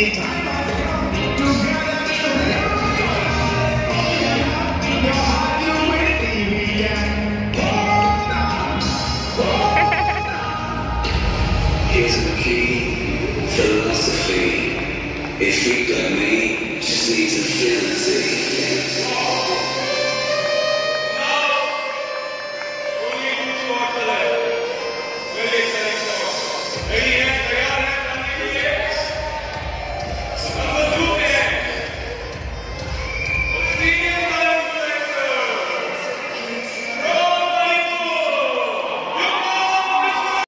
data. Here's the key, philosophy. If we don't need, just need to feel.